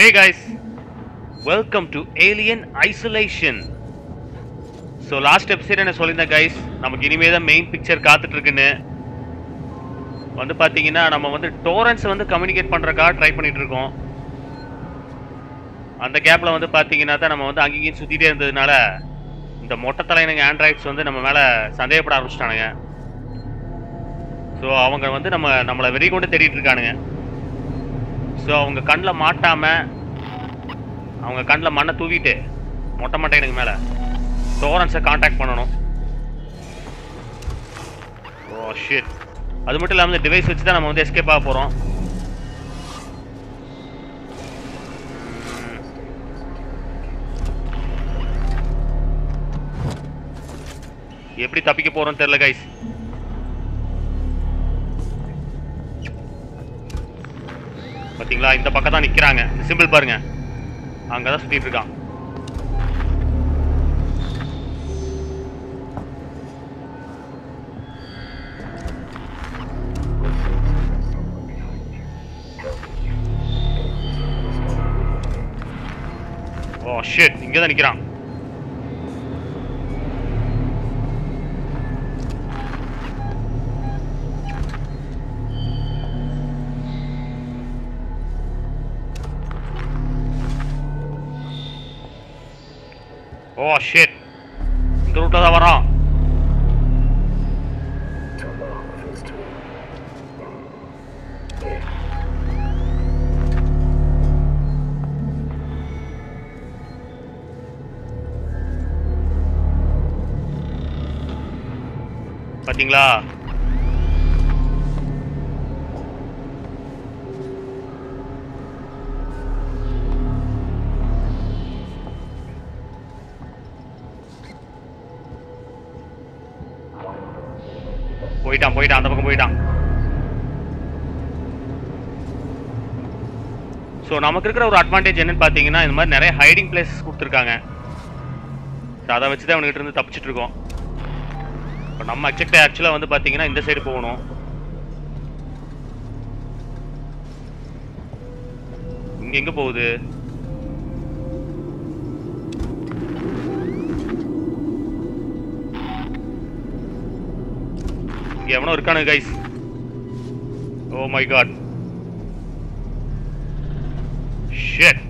Hey guys welcome to alien isolation so last episode என்ன சொல்லியிருந்தேன் guys நமக்கு இனிமே தான் மெயின் பிக்சர் காத்துட்ருக்குன்னு. வந்து பார்த்தீங்கன்னா நம்ம வந்து டோரன்ஸ் வந்து கம்யூனிகேட் பண்ணுறக்காக ட்ரை பண்ணிகிட்டு இருக்கோம் அந்த கேப்பில் வந்து பார்த்தீங்கன்னா தான் நம்ம வந்து அங்கேயும் சுற்றிட்டே இருந்ததுனால இந்த மொட்டை தலைனுங்க ஆண்ட்ராய்ட்ஸ் வந்து நம்ம மேலே சந்தேகப்பட ஆரம்பிச்சிட்டானுங்க. ஸோ அவங்க வந்து நம்ம நம்மளை வெறி கொண்டு தேடிட்டு இருக்கானுங்க ஸோ அவங்க கண்ணில் மாட்டாமல் அவங்க கண்ணில் மண்ணை தூவிட்டு மொட்டை மட்டை எனக்கு மேலே. டோரன்ஸை காண்டாக்ட் பண்ணணும். Oh, ஓ ஷிட் அது மட்டும் இல்லாமல் இந்த டிவைஸ் வச்சு தான் நம்ம வந்து எஸ்கேப் ஆக போகிறோம் எப்படி தப்பிக்க போறோம் தெரில கைஸ் பார்த்தீங்களா இந்த பக்கம் தான் நிற்கிறாங்க இந்த சிம்பிள் பாருங்க. அங்கதான் சுற்றிட்டு இருக்கான். ஓ ஷிட் இங்க தான் நிக்கிறான். பாத்தீங்களா? போயிட்டான் போயிட்டான் அந்த பக்கம் போயிட்டான். ஸோ நமக்கு இருக்கிற ஒரு அட்வான்டேஜ் என்னன்னு பார்த்தீங்கன்னா இந்த மாதிரி நிறைய ஹைடிங் பிளேசஸ் கொடுத்துருக்காங்க. ஸோ அதை வச்சு தான் அவனுக்கிட்ட இருந்து தப்பிச்சிட்டு இருக்கோம். நம்ம எக்ஸாக்ட் ஆக்சுவலாக வந்து பார்த்தீங்கன்னா இந்த சைடு போகணும். இங்க எங்க போகுது? இங்க எவனோ இருக்கானு guys oh my god shit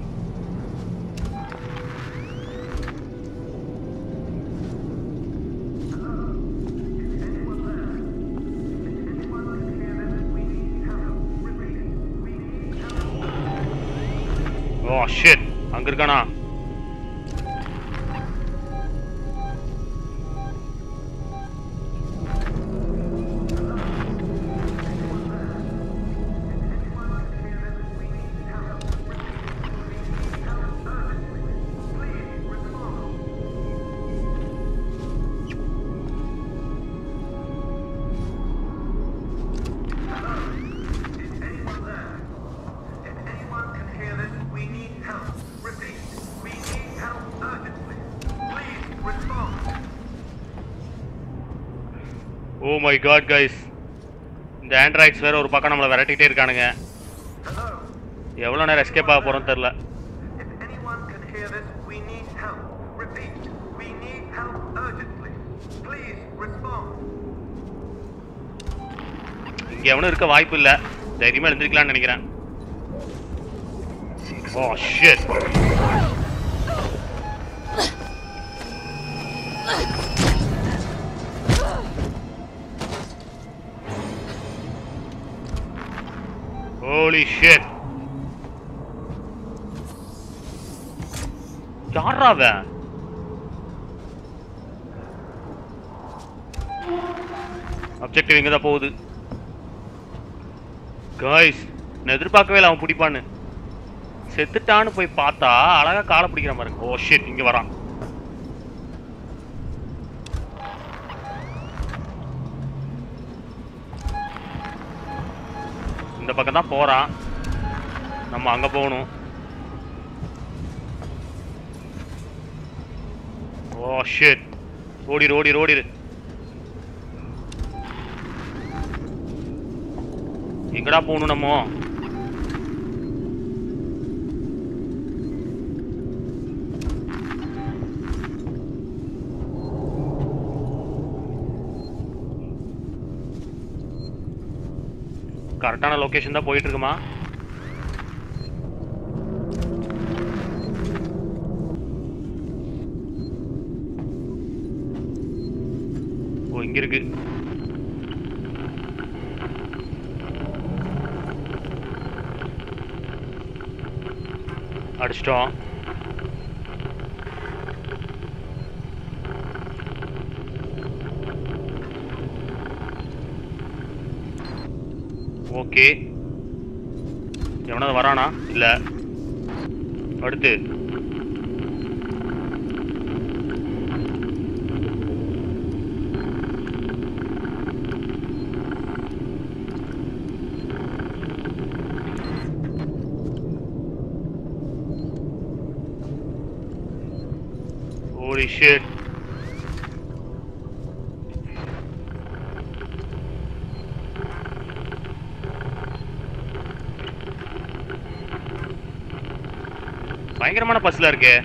oh shit அங்க இருக்கானா மை காட் கைஸ் இந்த ஆண்ட்ராய்ட்ஸ் வேற ஒரு பக்கம் நம்மளை விரட்டிகிட்டே இருக்கானுங்க. எவ்வளோ நேரம் எஸ்கேப் ஆக போகிறோம் தெரில இங்கே எவனும் இருக்க வாய்ப்பு இல்லை. தைரியமாக எழுந்திருக்கலாம்னு நினைக்கிறேன். Oh, oh shit holy shit யாரா அவன் அப்ஜெக்டிவ் இங்க தான் போகுது? காய்ஸ் நான் எதிர்பார்க்கவே இல்லை அவன் பிடிப்பான்னு. செத்துட்டான்னு போய் பார்த்தா அழகா காலை பிடிக்கிற பாருங்க. Oh ஓ ஷிட் இங்க வரான். பக்கம் தான் போறான். நம்ம அங்கே போகணும். ஓ ஷிட் ஓடிரு ஓடிரு ஓடிரு எங்கடா போகணும் நம்ம? கரெக்டான லொக்கேஷன் தான் போயிட்டு இருக்குமா ஓ இங்க இருக்கு. அடிச்சிட்டோம் ஓகே எவனாவது வரானா? இல்ல. அடுத்து Holy shit. பயங்கரமான பஸ்ல இருக்கே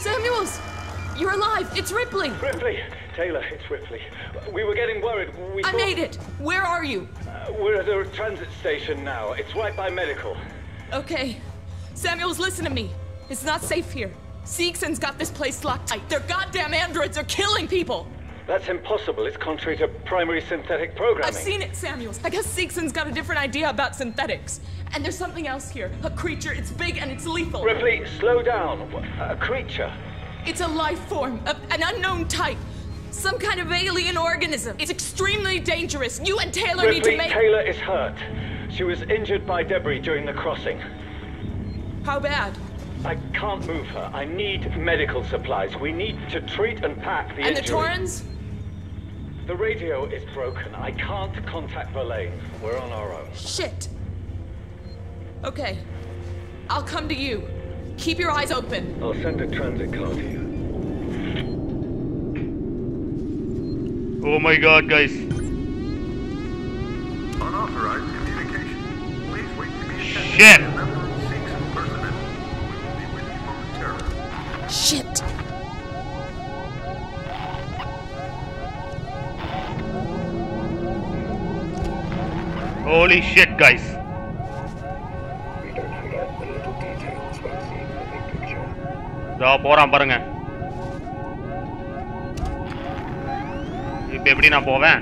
Samuels! You're alive! It's Ripley! Ripley! Taylor, it's Ripley. We were getting worried. We I thought- made it! Where are you? Uh, we're at a transit station now. It's right by medical. Okay. Samuels, listen to me. It's not safe here. Seegson's got this place locked tight. Their goddamn androids are killing people! That's impossible. It's contrary to primary synthetic programming. I've seen it, Samuels. I guess Seegson's got a different idea about synthetics. And there's something else here. A creature, it's big and it's lethal. Ripley, slow down. A creature. It's a life form, a, an unknown type. Some kind of alien organism. It's extremely dangerous. You and Taylor need to make. Taylor is hurt. She was injured by debris during the crossing. How bad? I can't move her. I need medical supplies. We need to treat and pack the And the. Torrens? The radio is broken. I can't contact Verlaine. We're on our own. Shit. Okay. I'll come to you. Keep your eyes open. I'll send a transit car to you. Oh my god, guys. Unauthorized communication. Please wait to be attended. Shit. A Holy shit, guys. போறான் பாருங்க. இப்ப எப்படி நான் போவேன்?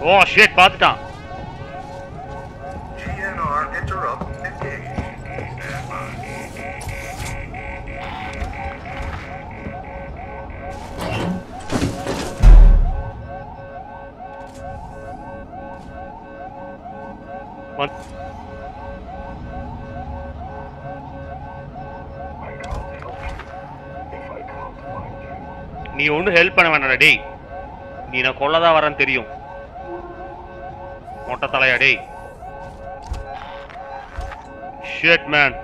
Oh shit பார்த்துட்டான். வந்து help பண்ண வேண்டாம் டேய். நீ நான் கொல்லதான் வரேன்னு தெரியும். மொட்டை தலையா டேய். ஷேட் மேன்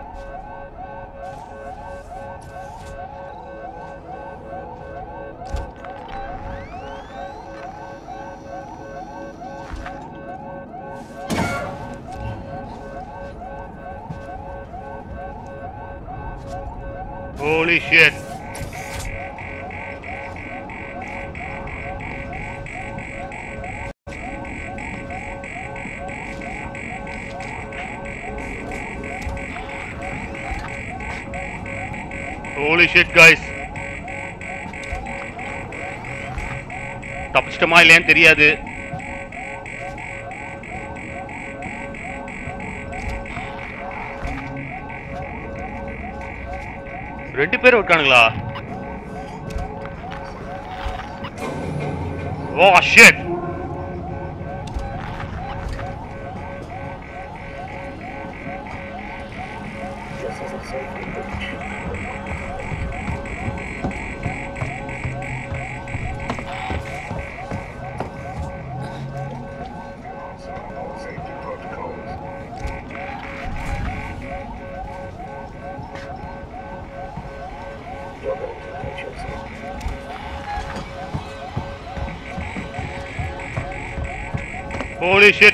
இல்லையான்னு தெரியாது. ரெண்டு பேரும் இருக்கானுங்களா? ஓ shit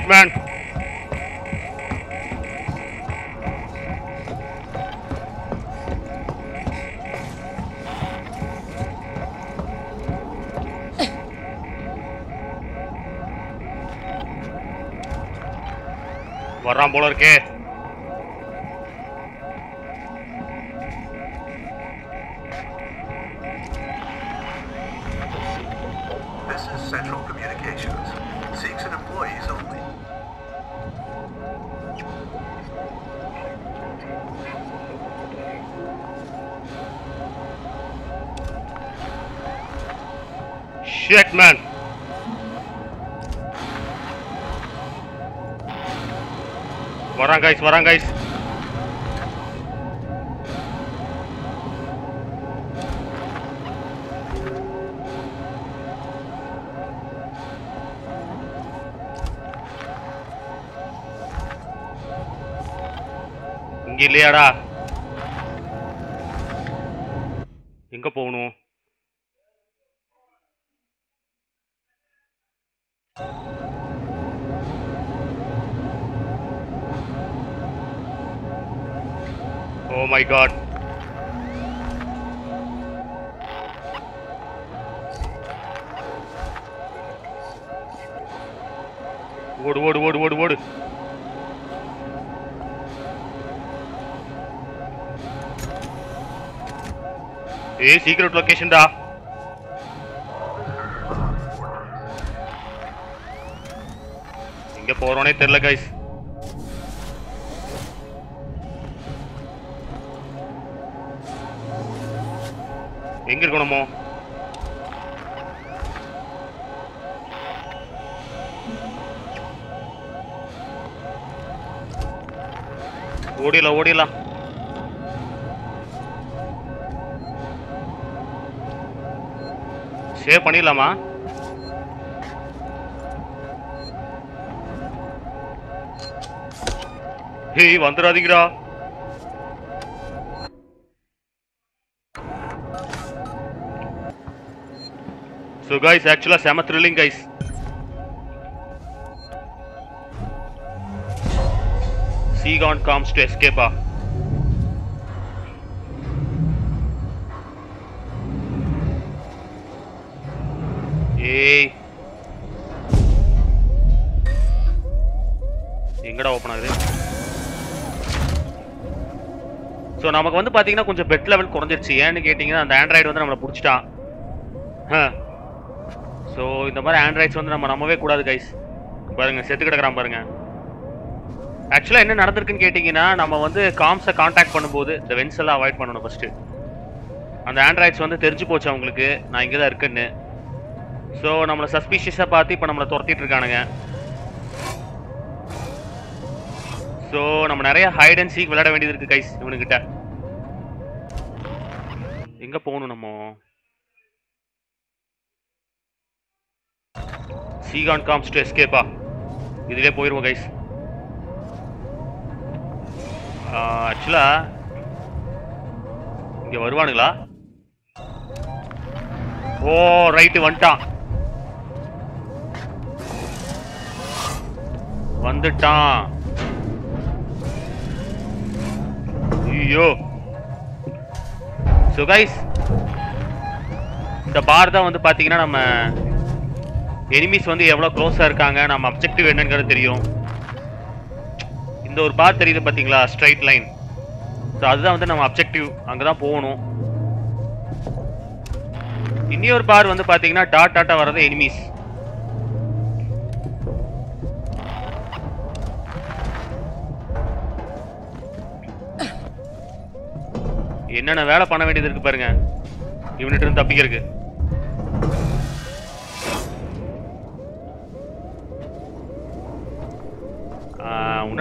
man. Warang bolor ke. Shit man வரான் கைஸ் வரான் கைஸ் இங்க ஓ மை காட் ஓடு ஓடு ஓடு ஓடு ஓடு. ஏய் சீக்ரெட் லொகேஷன்டா எங்க போறோனே தெரியல கைஸ் எங்க இருக்கணுமோ? ஓடிடலாம் ஓடிடலாம். சேவ் பண்ணிடலாமா? ஹேய் வந்துடாதீங்கடா. ஸோ கைஸ் ஆக்சுவலாக செம thrilling guys Seagon comes to escape ah. ஏய் எங்கடா ஓப்பன் ஆகுது? ஸோ நமக்கு வந்து பார்த்தீங்கன்னா கொஞ்சம் பெட் லெவல் குறைஞ்சிருச்சு. ஏன்னு கேட்டிங்கன்னா அந்த ஆண்ட்ராய்டு வந்து நம்மளை பிடிச்சிட்டான். ஸோ இந்த மாதிரி ஆண்ட்ராய்ட்ஸ் வந்து நம்ம நம்பவே கூடாது கைஸ் பாருங்கள் செத்து கிடக்குறான் பாருங்கள் ஆக்சுவலாக என்ன நடந்திருக்குன்னு கேட்டிங்கன்னா நம்ம வந்து காம்ஸை காண்டாக்ட் பண்ணும்போது இந்த வென்ஸ் எல்லாம் அவாய்ட் பண்ணணும் ஃபஸ்ட்டு அந்த ஆண்ட்ராய்ட்ஸ் வந்து தெரிஞ்சு போச்சு அவங்களுக்கு. நான் இங்கே தான் இருக்குன்னு. ஸோ நம்மளை சஸ்பீஷியஸாக பார்த்து இப்போ நம்மளை துரத்திட்டு இருக்கானுங்க. ஸோ நம்ம நிறைய ஹைட் அண்ட் சீக் விளையாட வேண்டியது இருக்குது கைஸ் இவனுக்கிட்ட. எங்கே போகணும் நம்ம? சீகான் காம்ஸ் டு எஸ்கேப்பா இதுலேயே போயிடுவோம் கைஸ் ஆக்சுவலா இங்கே வருவானுங்களா? ஓ ரைட்டு வந்துட்டான். வந்துட்டான். ஐயோ. ஸோ கைஸ் இந்த பார் தான் வந்து பார்த்தீங்கன்னா நம்ம எனிமீஸ் வந்து எவ்வளோ க்ளோஸாக இருக்காங்க நம்ம அப்ஜெக்டிவ் என்னங்கிறது தெரியும். இந்த ஒரு பார் தெரியுது பார்த்தீங்களா ஸ்ட்ரைட் லைன் ஸோ அதுதான் வந்து நம்ம அப்ஜெக்டிவ் அங்கே தான் போகணும். இன்னொரு பார் வந்து பார்த்தீங்கன்னா டாட் டாட்டா வர்றது எனிமீஸ் என்னென்ன வேலை பண்ண வேண்டியது இருக்கு பாருங்க. இவன்கிட்ட இருந்து தப்பிக்கிறதுக்கு.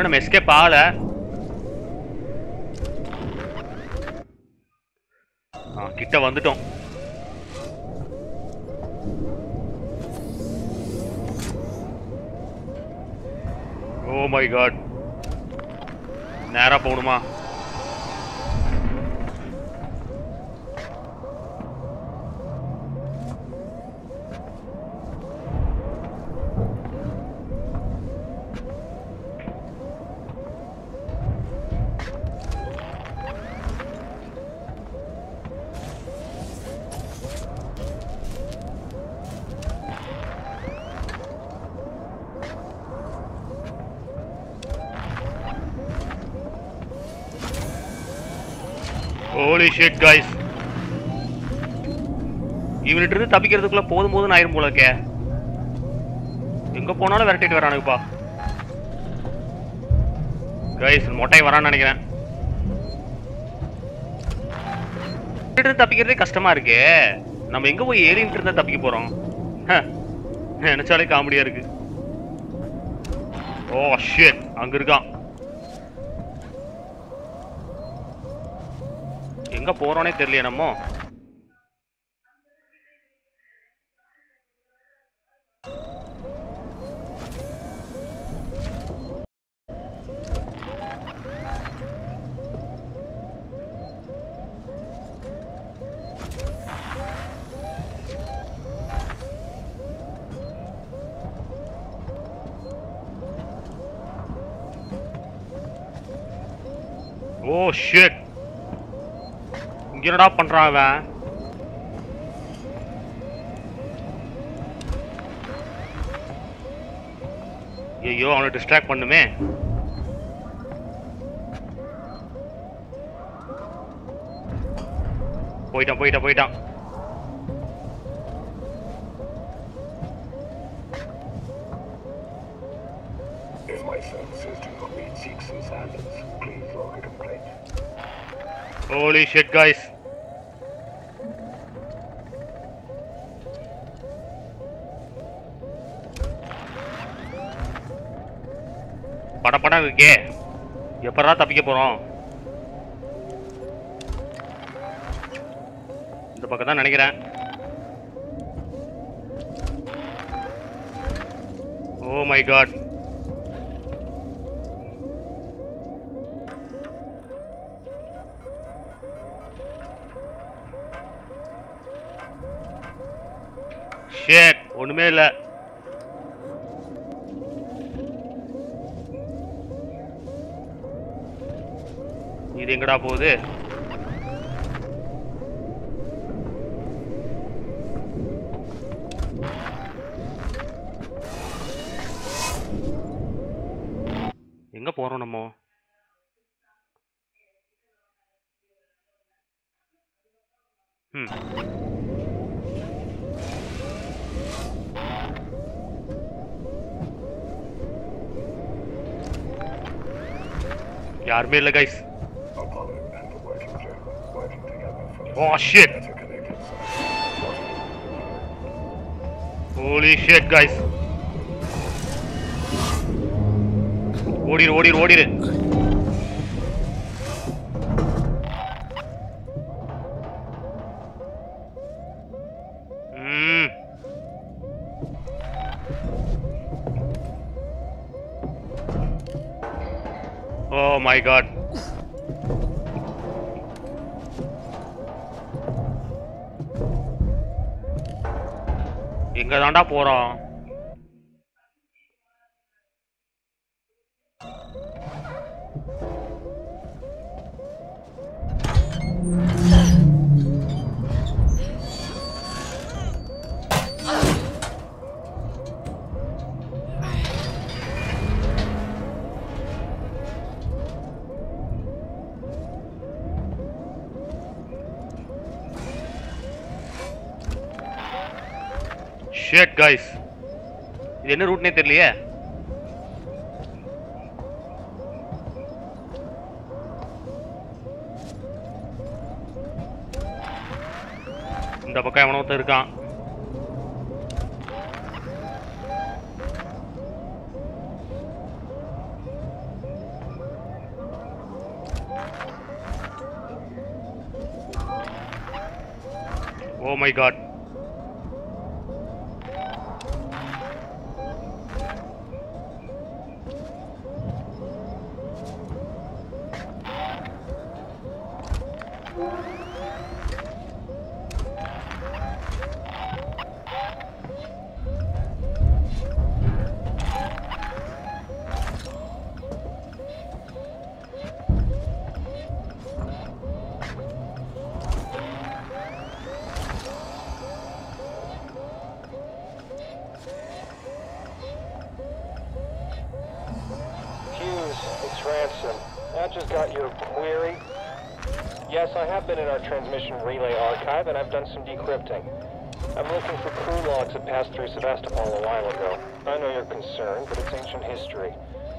நம்ம எஸ்கேப் ஆகல. ஆ, கிட்ட வந்துட்டோம். ஓ மை காட் நேரா போகணுமா? ஹோலி ஷிட் கைஸ் இவன்கிட்ட இருந்து தப்பிக்கிறதுக்குள்ள போதும் போதும் ஆயிரும் போல இருக்கே. எங்க போனாலும் விரட்டிட்டு வரானுங்கப்பா கைஸ் மொட்டை வரான்னு நினைக்கிறேன். இருந்து தப்பிக்கிறதே கஷ்டமா இருக்கே. நம்ம எங்க போய் ஏலியன்ட்டு இருந்தா தப்பிக்க போறோம்? ஹ, நினைச்சாலே காமெடியா இருக்கு. Oh, ஓ ஷிட் அங்க இருக்கான். எங்க போறோனே தெரியலையே நம்ம ஓ ஷிட் இங்க என்னடா பண்றான் அவன்? ஐயோ அவனை டிஸ்ட்ராக்ட் பண்ணுமே. போயிட்டான் போயிட்டான் போயிட்டான். If my services படப்படம் இருக்கே எப்படா தப்பிக்க போறோம்? இந்த பக்கம் தான் நினைக்கிறேன். ஓ மை காட். ஷேட் ஒண்ணுமே இல்லை. இது எங்கடா போகுது? எங்க போறோம் நம்ம? ம். யாருமே இல்லை guys together for a oh shit interconnected site. Holy shit guys ஓடிரு ஓடிரு ஓடிரு ம் ஓ மை தாண்டா போறோம். ஷேட் காய்ஸ் இது என்ன ரூட்னே தெரியலையே. இந்த பக்கம் எவனோ இருக்கான். ஓ my god have been in our transmission relay archive, and I've done some decrypting. I'm looking for crew logs that passed through Sevastopol a while ago. I know you're concerned, but it's ancient history.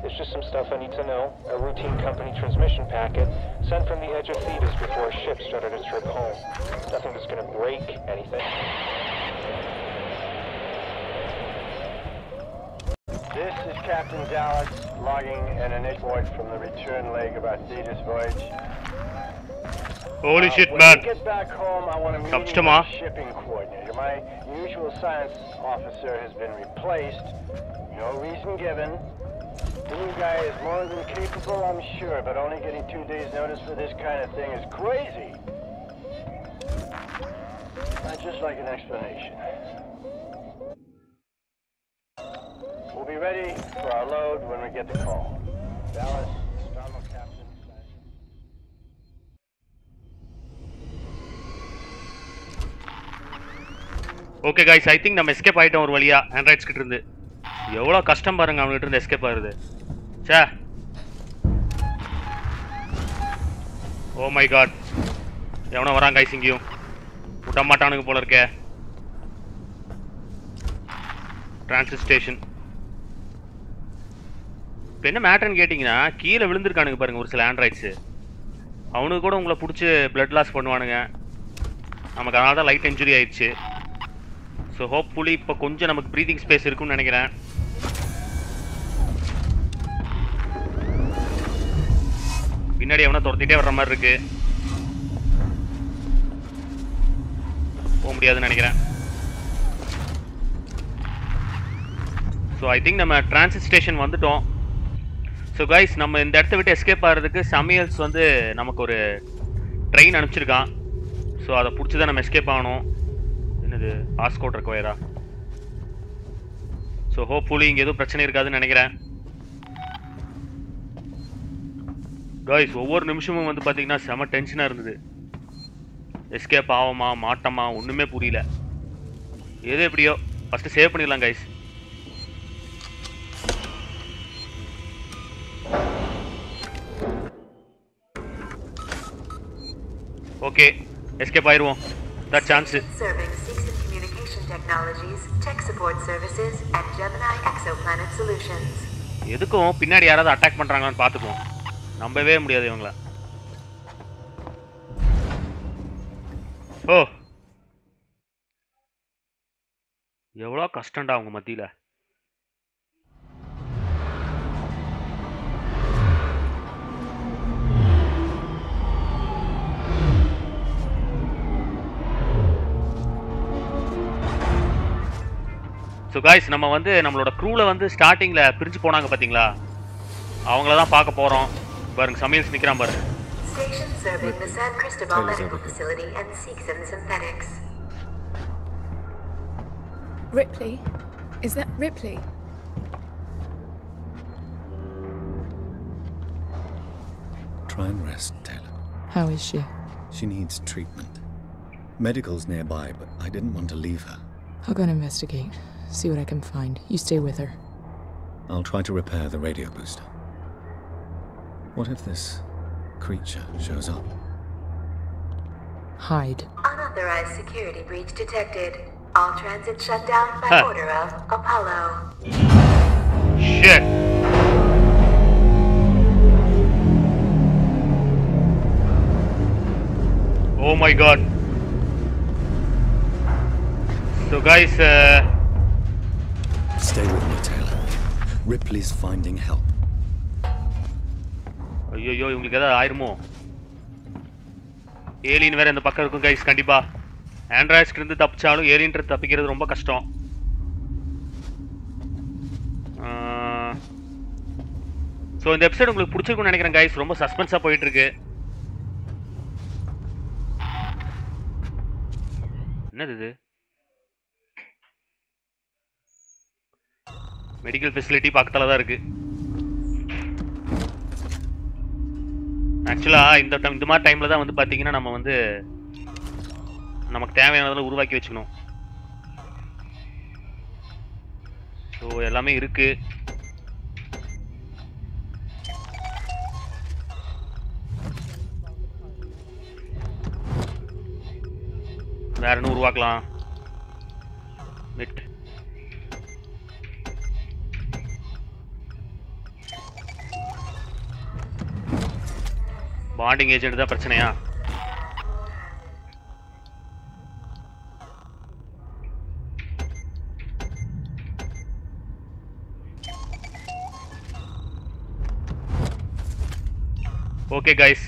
It's just some stuff I need to know. A routine company transmission packet sent from the edge of Thetis before a ship started its trip home. Nothing that's gonna break anything. This is Captain Dallas logging an initial report from the return leg of our Thetis voyage. Holy Uh, shit, when man. get back home, I want to meet Kapıştırma. my shipping coordinator. My usual science officer has been replaced. No reason given. The new guy is more than capable, I'm sure, but only getting two days' notice for this kind of thing is crazy. I'd just like an explanation. We'll be ready for our load when we get the call. Dallas, okay guys I think நம்ம escape ஆயிட்டோம் ஒரு வழியாக androids கிட்ட இருந்து. எவ்வளோ கஷ்டம் பாருங்க அவங்ககிட்ட இருந்து எஸ்கேப் ஆகுது சே ஓ மை காட் எவனோ வரான் காய்ஸ் இங்கேயும். விட்ட மாட்டானுங்க போல இருக்கே. டிரான்சிட் ஸ்டேஷன் இப்போ என்ன மேட்டர்னு கேட்டிங்கன்னா கீழே விழுந்திருக்கானுங்க பாருங்க ஒரு சில ஆண்ட்ராய்ட்ஸு அவனுக்கு கூட உங்களை பிடிச்சி பிளட் லாஸ் பண்ணுவானுங்க. நமக்கு அதனால தான் லைட் இன்ஜுரி ஆயிடுச்சு. ஸோ ஹோப்ஃபுல்லி இப்போ கொஞ்சம் நமக்கு ப்ரீதிங் ஸ்பேஸ் இருக்கும்னு நினைக்கிறேன். பின்னாடி எவனா துரத்திட்டே வர்ற மாதிரி இருக்கு. போக முடியாதுன்னு நினைக்கிறேன். ஸோ ஐ திங்க் நம்ம டிரான்சிட் ஸ்டேஷன் வந்துட்டோம். ஸோ கைஸ் நம்ம இந்த இடத்த விட்டு எஸ்கேப் ஆகிறதுக்கு சமையல்ஸ் வந்து நமக்கு ஒரு ட்ரெயின் அனுப்பிச்சிருக்கான். ஸோ அதை பிடிச்சி தான் நம்ம எஸ்கேப் ஆகணும். என்னது ஆஸ்கோட் ரெக்வயரா ஸோ ஹோப்ஃபுல்லி இங்கே எதுவும் பிரச்சனை இருக்காதுன்னு நினைக்கிறேன். காய்ஸ் ஒவ்வொரு நிமிஷமும் வந்து பார்த்தீங்கன்னா செம டென்ஷனாக இருந்தது. எஸ்கேப் ஆகுமா மாட்டோமா ஒன்றுமே புரியல. எது எப்படியோ ஃபஸ்ட்டு சேவ் பண்ணிடலாம் கைஸ் ஓகே எஸ்கேப் ஆயிடுவோம் that chance Technologies, Tech Support Services, and Gemini Exoplanet Solutions. எதுக்கும் பின்னாடி யாராவது அட்டாக் பண்றாங்களான்னு பார்த்துக்குவோம். நம்பவே முடியாது இவங்கள. ஓ. எவ்வளோ கஷ்டம்டா அவங்க மத்தியில். ஸோ காய்ஸ் நம்ம வந்து நம்மளோட க்ரூவில் வந்து ஸ்டார்டிங்கில் பிரிஞ்சு போனாங்க பார்த்தீங்களா அவங்கள தான் பார்க்க போகிறோம் பாருங்க சமையல்ஸ் நிற்கிறான் பாருங்க Station serving the San Cristobal Medical Facility and Seegson Synthetics. Ripley? Is that Ripley? Try and rest, Taylor. How is she? She needs treatment. Medical's nearby, but I didn't want to leave her. I'll go and investigate. See what I can find. You stay with her. I'll try to repair the radio booster. What if this creature shows up? Hide. Unauthorized security breach detected. All transit shut down by Huh. order of Apollo. Shit. Oh my god. So guys, uh, Ripley's finding help. ஐயோ இவங்களுக்கு ஏதாவது ஆயிருமோ? Alien வேற இந்த பக்கம் இருக்கும் guys கண்டிப்பா. ஆண்ட்ராய்ட்ஸ்க்கு இருந்து தப்பிச்சாலும் ஏலியன்றது தப்பிக்கிறது ரொம்ப கஷ்டம். ஸோ இந்த எபிசோட் உங்களுக்கு பிடிச்சிருக்கும்னு நினைக்கிறேன் கைஸ் ரொம்ப சஸ்பென்ஸாக போயிட்டுருக்கு. என்னது இது? மெடிக்கல் ஃபெசிலிட்டி பக்கத்தில் தான் இருக்கு. ஆக்சுவலாக இந்த டைம் இந்த மாதிரி டைமில் தான் வந்து பார்த்தீங்கன்னா நம்ம வந்து நமக்கு தேவையானதெல்லாம் உருவாக்கி வச்சுக்கணும். ஸோ எல்லாமே இருக்கு. வேற என்ன உருவாக்கலாம்? பாண்டிங் ஏஜென்ட் தான் பிரச்சனையா? ஓகே கைஸ்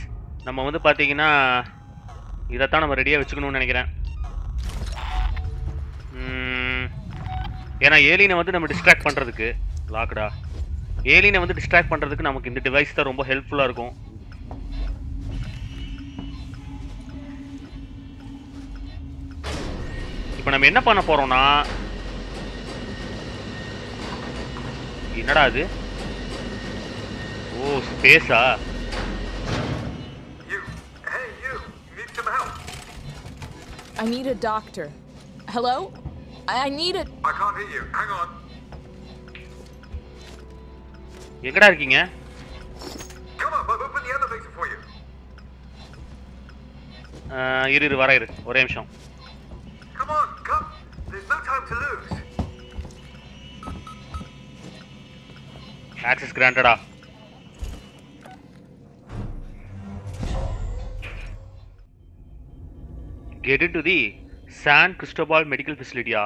நம்ம வந்து பார்த்தீங்கன்னா இதைத்தான் நம்ம ரெடியாக வச்சுக்கணும்னு நினைக்கிறேன். ஏன்னா ஏலியனை வந்து நம்ம டிஸ்ட்ராக்ட் பண்ணுறதுக்கு லாக்டா ஏலியனை வந்து டிஸ்ட்ராக்ட் பண்ணுறதுக்கு நமக்கு இந்த டிவைஸ் தான் ரொம்ப ஹெல்ப்ஃபுல்லாக இருக்கும். இப்போ நம்ம என்ன பண்ண போறோம்னா என்னடா அது ஓ ஸ்பேஸா You, hey you, need some help? I need a doctor. Hello? I I need a. I can't hear you. Hang on. எங்கடா இருக்கீங்க Come on, I've opened the elevator for you. அஹ், இரு இரு வர இரு ஒரே நிமிஷம் no time to lose. Access கிராண்டடா get in to the San Cristobal medical ஃபெசிலிட்டியா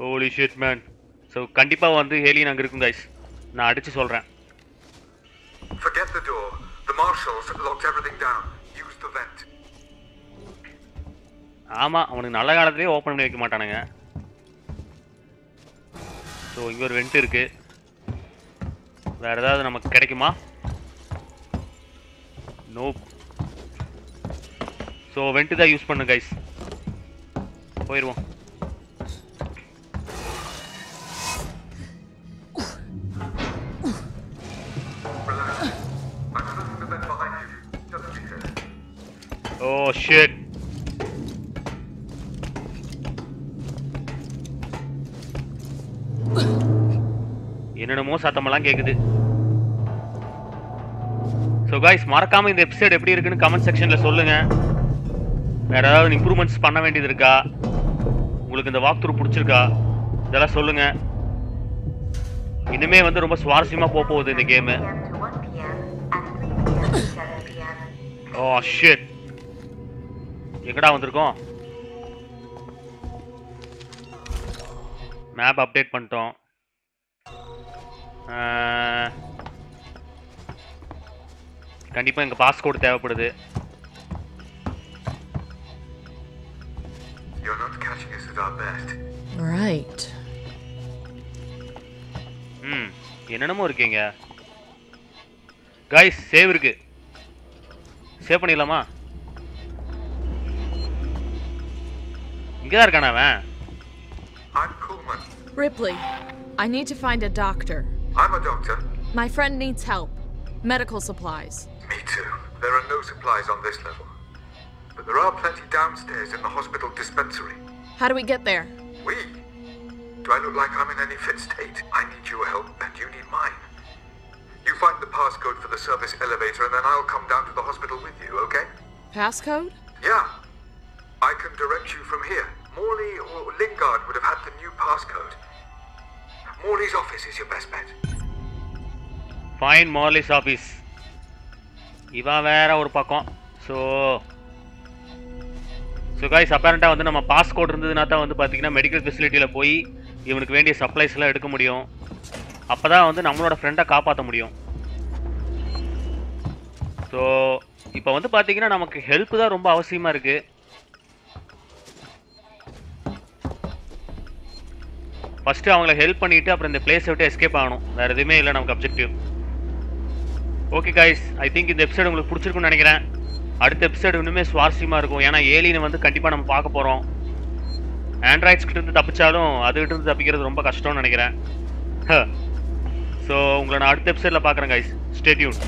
holy shit man so கண்டிப்பாக வந்து ஹேலியன் அங்கே இருக்கும் கைஸ் நான் அடிச்சு சொல்கிறேன் Forget the door. The marshals locked everything down. Use the vent. ஆமாம் அவனுக்கு நல்ல காலத்துலேயே ஓப்பன் பண்ணி வைக்க மாட்டானுங்க. ஸோ இங்கே ஒரு வெண்ட் இருக்கு. வேற ஏதாவது நமக்கு கிடைக்குமா? நோ ஸோ வெண்ட்டு தான் யூஸ் பண்ணு கைஸ் போயிடுவோம் Oh shit. சத்தமெல்லாம் கேக்குது ஸோ காய்ஸ் மறக்காம இந்த எபிசோட் எப்படி இருக்குன்னு கமெண்ட் செக்ஷன்ல சொல்லுங்க வேற ஏதாவது இம்ப்ரூவ்மெண்ட்ஸ் பண்ண வேண்டியது இருக்கா உங்களுக்கு இந்த வாக் த்ரூ பிடிச்சிருக்கா இதெல்லாம் சொல்லுங்க இனிமே வந்து ரொம்ப சுவாரஸ்யமா போக போகுது இந்த game p.m. to 1 p.m. and 3 p.m. to 7 p.m. Oh shit எங்கடா வந்திருக்கோம் மேப் அப்டேட் பண்ணிட்டோம் at our best. Right. ம் என்னென்னமோ இருக்கீங்க கைஸ் சேவ் இருக்கு சேவ் பண்ணிடலாமா இங்கே தான் இருக்கானே அவன். Ripley, I need to find a doctor. I'm a doctor. My friend needs help. Medical supplies. Me too. There are no supplies on this level. But there are plenty downstairs in the hospital dispensary. How do we get there? We? Do I look like I'm in any fit state? I need your help and you need mine. You find the passcode for the service elevator and then I'll come down to the hospital with you, okay? Passcode? Yeah. I can direct you from here. Morley or Lingard would have had the new passcode. Morley's office is your best bet. Fine Morley's office இவன் வேற ஒரு பக்கம். So so guys அப்பேரண்ட்டாக வந்து நம்ம passcode இருந்ததுனா தான் வந்து பார்த்திங்கன்னா மெடிக்கல் ஃபெசிலிட்டியில் போய் இவனுக்கு வேண்டிய சப்ளைஸ் எல்லாம் எடுக்க முடியும். அப்போ தான் வந்து நம்மளோட ஃப்ரெண்டை காப்பாற்ற முடியும். ஸோ இப்போ வந்து பார்த்தீங்கன்னா நமக்கு ஹெல்ப் தான் ரொம்ப அவசியமாக இருக்குது ஃபஸ்ட்டு அவங்கள ஹெல்ப் பண்ணிட்டு அப்புறம் இந்த பிளேஸை விட்டு எஸ்கேப் ஆகணும். வேறு எதுவுமே இல்லை நமக்கு objective okay guys I think இந்த எபிசோடு உங்களுக்கு பிடிச்சிருக்கும்னு நினைக்கிறேன். அடுத்த எபிசோடு இன்னுமே சுவாரஸ்யமாக இருக்கும். ஏன்னா ஏலியனை வந்து கண்டிப்பாக நம்ம பார்க்க போகிறோம் ஆண்ட்ராய்ட்ஸ் கிட்டேருந்து தப்பிச்சாலும் அதுகிட்ட இருந்து தப்பிக்கிறது ரொம்ப கஷ்டம்னு நினைக்கிறேன். ஸோ உங்களை நான் அடுத்த எபிசோடில் பார்க்குறேன் காய்ஸ் ஸ்டேட்யூன்